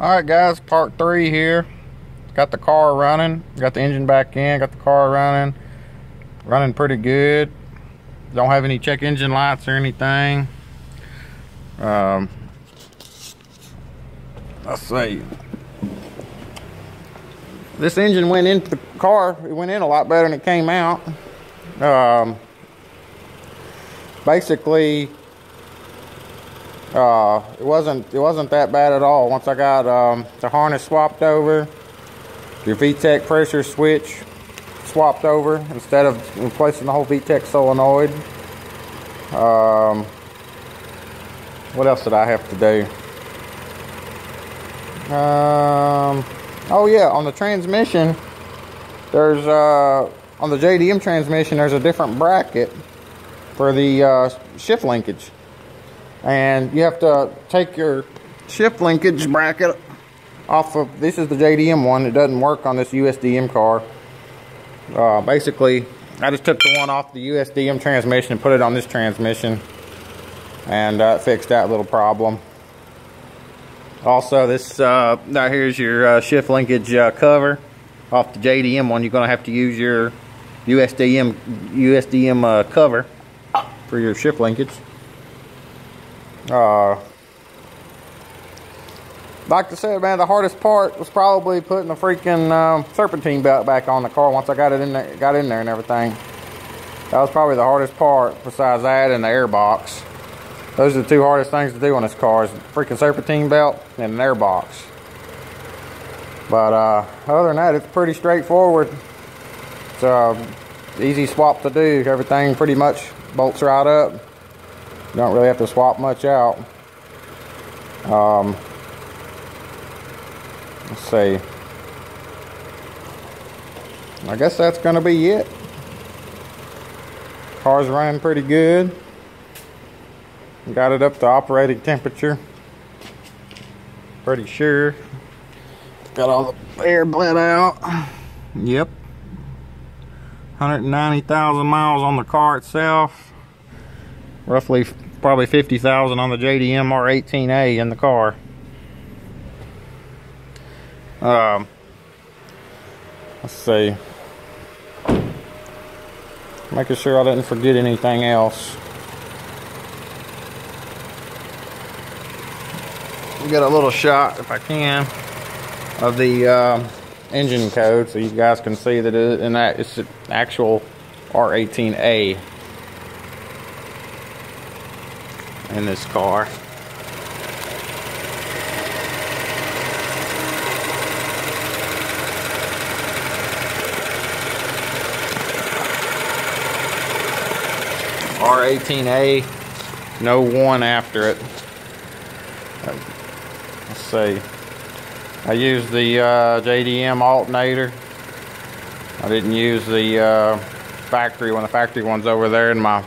All right, guys, part three here. Got the car running. Got the engine back in. Got the car running. Running pretty good. Don't have any check engine lights or anything. Um, let's see. This engine went into the car. It went in a lot better than it came out. Um, basically, uh, it wasn't it wasn't that bad at all. Once I got um, the harness swapped over, your VTEC pressure switch swapped over instead of replacing the whole VTEC solenoid. Um, what else did I have to do? Um, oh yeah, on the transmission, there's uh, on the JDM transmission, there's a different bracket for the uh, shift linkage and you have to take your shift linkage bracket off of this is the JDM one. It doesn't work on this USDM car uh, basically I just took the one off the USDM transmission and put it on this transmission. And uh, fixed that little problem. Also this uh, now here's your uh, shift linkage uh, cover. Off the JDM one you're gonna have to use your USDM USDM uh, cover for your shift linkage uh, like I said, man, the hardest part was probably putting the freaking um, serpentine belt back on the car once I got it in there, got in there and everything. That was probably the hardest part besides that and the air box. Those are the two hardest things to do on this car is freaking serpentine belt and an air box. But uh, other than that, it's pretty straightforward. It's uh, easy swap to do. Everything pretty much bolts right up. Don't really have to swap much out. Um, let's see. I guess that's going to be it. Car's running pretty good. Got it up to operating temperature. Pretty sure. Got all the air bled out. Yep. 190,000 miles on the car itself. Roughly probably 50,000 on the JDM R18A in the car. Um, let's see. Making sure I didn't forget anything else. We get a little shot, if I can, of the uh, engine code so you guys can see that it, and that it's an actual R18A. In this car. R18A, no one after it. Let's see. I used the uh, JDM alternator. I didn't use the uh, factory one. The factory one's over there in my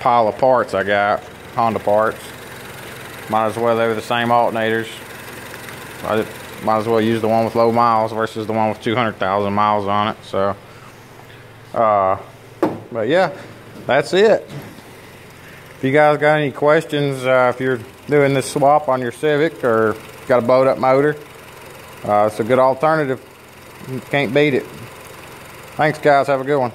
pile of parts I got. Honda parts. Might as well, they were the same alternators. I might as well use the one with low miles versus the one with 200,000 miles on it. So, uh, but yeah, that's it. If you guys got any questions, uh, if you're doing this swap on your Civic or got a bowed up motor, uh, it's a good alternative. Can't beat it. Thanks, guys. Have a good one.